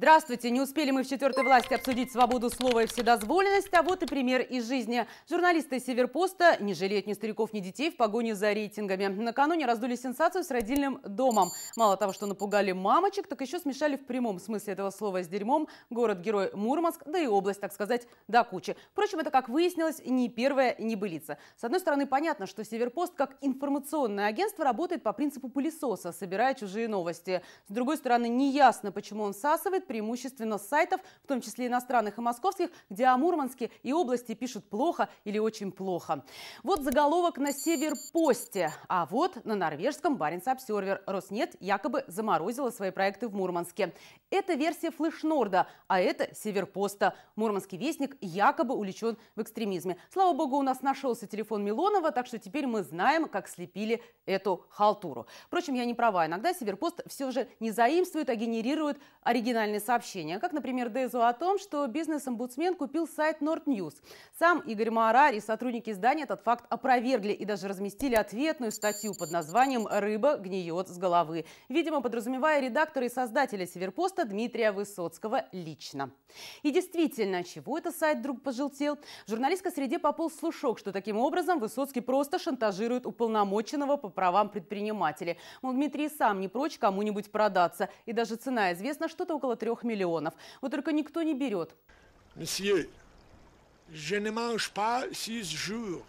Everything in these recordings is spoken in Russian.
Здравствуйте! Не успели мы в четвертой власти обсудить свободу слова и вседозволенность, а вот и пример из жизни. Журналисты Северпоста не жалеют ни стариков, ни детей в погоне за рейтингами. Накануне раздули сенсацию с родильным домом. Мало того, что напугали мамочек, так еще смешали в прямом смысле этого слова с дерьмом город-герой Мурманск, да и область, так сказать, до кучи. Впрочем, это, как выяснилось, не первая небылица. С одной стороны, понятно, что Северпост как информационное агентство работает по принципу пылесоса, собирая чужие новости. С другой стороны, неясно, почему он происходит преимущественно с сайтов, в том числе иностранных и московских, где о Мурманске и области пишут плохо или очень плохо. Вот заголовок на Северпосте, а вот на норвежском Баренц Обсервер. Роснет якобы заморозила свои проекты в Мурманске. Это версия Флешнорда, а это Северпоста. Мурманский вестник якобы увлечен в экстремизме. Слава богу, у нас нашелся телефон Милонова, так что теперь мы знаем, как слепили эту халтуру. Впрочем, я не права. Иногда Северпост все же не заимствует, а генерирует оригинальные сообщения. Как, например, Дезу о том, что бизнес-омбудсмен купил сайт Nord News. Сам Игорь Маара и сотрудники издания этот факт опровергли и даже разместили ответную статью под названием «Рыба гниет с головы». Видимо, подразумевая редактора и создателя Северпоста Дмитрия Высоцкого лично. И действительно, чего это сайт вдруг пожелтел? В журналистской среде пополз слушок, что таким образом Высоцкий просто шантажирует уполномоченного по правам предпринимателя. Мол, Дмитрий сам не прочь кому-нибудь продаться. И даже цена известна, что-то около трех миллионов. Вот только никто не берет. Monsieur, je ne mange pas six jours.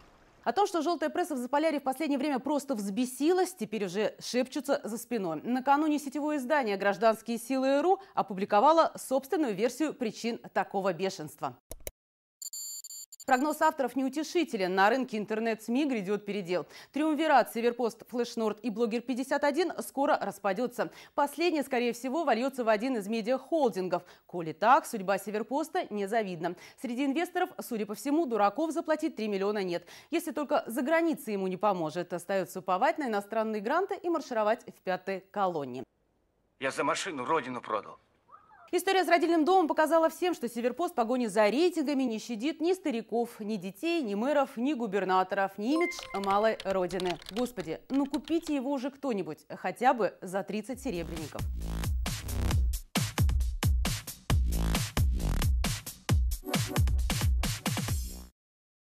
О том, что желтая пресса в Заполярье в последнее время просто взбесилась, теперь уже шепчутся за спиной. Накануне сетевое издание «Гражданские силы РУ» опубликовало собственную версию причин такого бешенства. Прогноз авторов неутешителен. На рынке интернет-СМИ грядет передел. Триумвират, Северпост, Флешнорд и Блогер-51 скоро распадется. Последний, скорее всего, вольется в один из медиахолдингов. Коли так, судьба Северпоста незавидна. Среди инвесторов, судя по всему, дураков заплатить 3 миллиона нет. Если только за границей ему не поможет, остается уповать на иностранные гранты и маршировать в пятой колонне. Я за машину родину продал. История с родильным домом показала всем, что Северпост в погоне за рейтингами не щадит ни стариков, ни детей, ни мэров, ни губернаторов, ни имидж малой родины. Господи, ну купите его уже кто-нибудь, хотя бы за 30 серебряников.